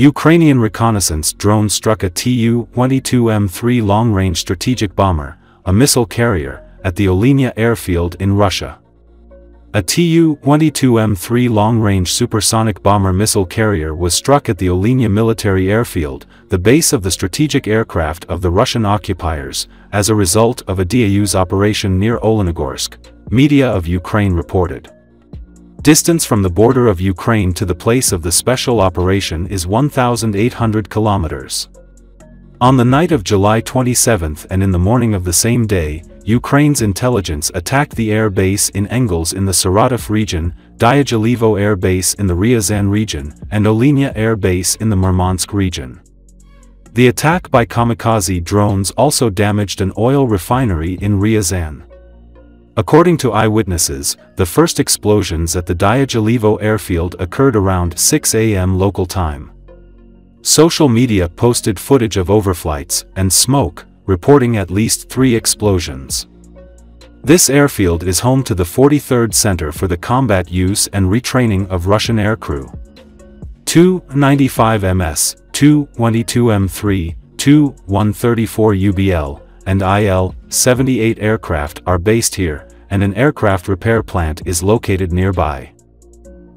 Ukrainian reconnaissance drone struck a Tu-22M3 long-range strategic bomber, a missile carrier, at the Olenya airfield in Russia. A Tu-22M3 long-range supersonic bomber missile carrier was struck at the Olenya military airfield, the base of the strategic aircraft of the Russian occupiers, as a result of a DIU's operation near Olenegorsk, media of Ukraine reported. Distance from the border of Ukraine to the place of the special operation is 1,800 kilometers. On the night of July 27 and in the morning of the same day, Ukraine's intelligence attacked the air base in Engels in the Saratov region, Dyagilevo Air Base in the Ryazan region, and Olenya Air Base in the Murmansk region. The attack by kamikaze drones also damaged an oil refinery in Ryazan. According to eyewitnesses, the first explosions at the Dyagilevo airfield occurred around 6 a.m. local time. Social media posted footage of overflights and smoke, reporting at least three explosions. This airfield is home to the 43rd Center for the Combat Use and Retraining of Russian Aircrew. Tu-95MS, Tu-22M3, Tu-134UBL, and IL-78 aircraft are based here, and an aircraft repair plant is located nearby.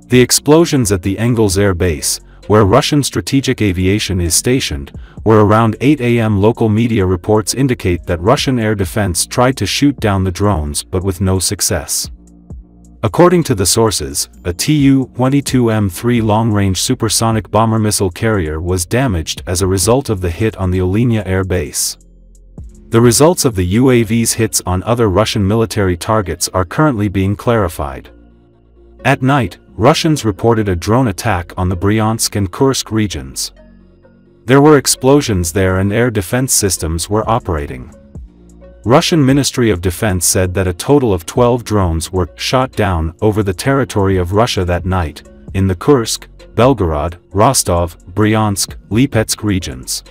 The explosions at the Engels Air Base, where Russian strategic aviation is stationed, were around 8 am local media reports indicate that Russian air defense tried to shoot down the drones but with no success. According to the sources, a Tu-22M3 long-range supersonic bomber missile carrier was damaged as a result of the hit on the Olenya air base. The results of the UAV's hits on other Russian military targets are currently being clarified. At night, Russians reported a drone attack on the Bryansk and Kursk regions. There were explosions there and air defense systems were operating. Russian Ministry of Defense said that a total of 12 drones were shot down over the territory of Russia that night, in the Kursk, Belgorod, Rostov, Bryansk, Lipetsk regions.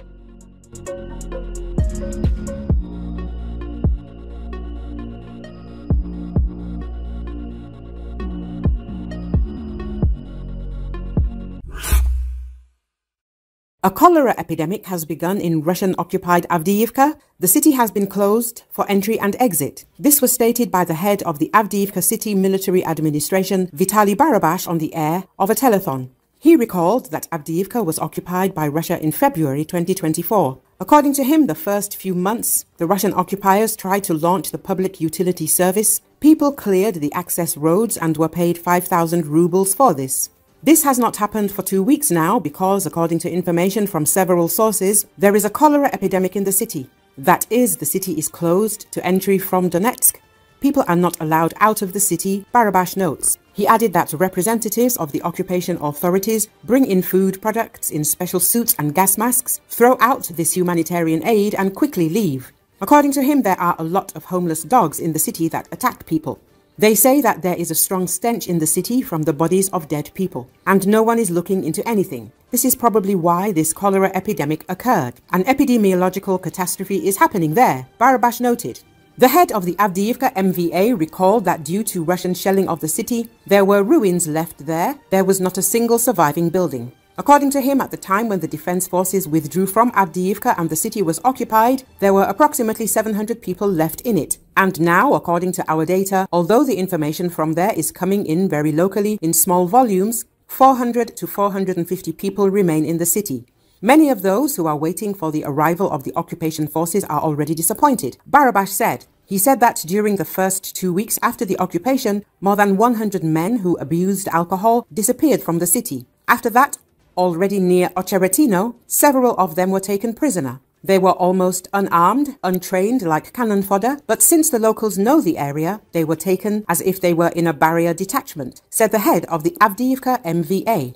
A cholera epidemic has begun in Russian-occupied Avdiivka. The city has been closed for entry and exit. This was stated by the head of the Avdiivka City Military Administration, Vitaly Barabash, on the air of a telethon. He recalled that Avdiivka was occupied by Russia in February 2024. According to him, the first few months, the Russian occupiers tried to launch the public utility service. People cleared the access roads and were paid 5,000 rubles for this. This has not happened for two weeks now because, according to information from several sources, there is a cholera epidemic in the city. That is, the city is closed to entry from Donetsk. People are not allowed out of the city, Barabash notes. He added that representatives of the occupation authorities bring in food products in special suits and gas masks, throw out this humanitarian aid and quickly leave. According to him, there are a lot of homeless dogs in the city that attack people. They say that there is a strong stench in the city from the bodies of dead people, and no one is looking into anything. This is probably why this cholera epidemic occurred. An epidemiological catastrophe is happening there, Barabash noted. The head of the Avdiivka MVA recalled that due to Russian shelling of the city, there were ruins left there. There was not a single surviving building. According to him, at the time when the defense forces withdrew from Avdiivka and the city was occupied, there were approximately 700 people left in it. And now, according to our data, although the information from there is coming in very locally in small volumes, 400 to 450 people remain in the city. Many of those who are waiting for the arrival of the occupation forces are already disappointed, Barabash said. He said that during the first two weeks after the occupation, more than 100 men who abused alcohol disappeared from the city. After that, Already near Ocheretino, several of them were taken prisoner. They were almost unarmed, untrained like cannon fodder, but since the locals know the area, they were taken as if they were in a barrier detachment, said the head of the Avdiivka MVA.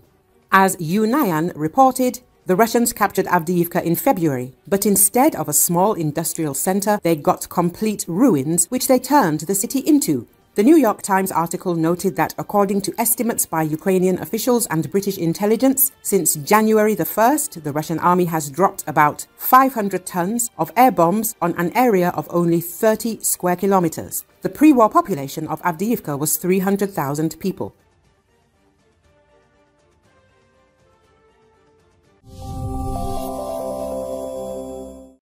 As UNIAN reported, the Russians captured Avdiivka in February, but instead of a small industrial center, they got complete ruins, which they turned the city into, the New York Times article noted that according to estimates by Ukrainian officials and British intelligence, since January the 1st, the Russian army has dropped about 500 tons of air bombs on an area of only 30 square kilometers. The pre-war population of Avdiivka was 300,000 people.